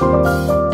Música